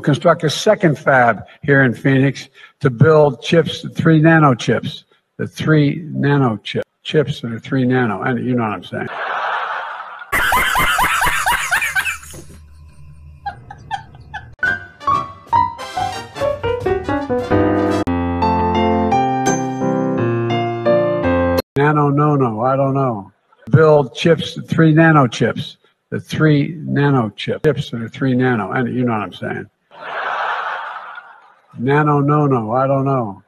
construct a second fab here in Phoenix to build chips, three nano chips, the three nano chip, chips that are three nano. And you know what I'm saying. Nano, no, no, I don't know. Build chips, three nano chips, the three nano chip, chips that are three nano. And you know what I'm saying. Nano, no, no, I don't know.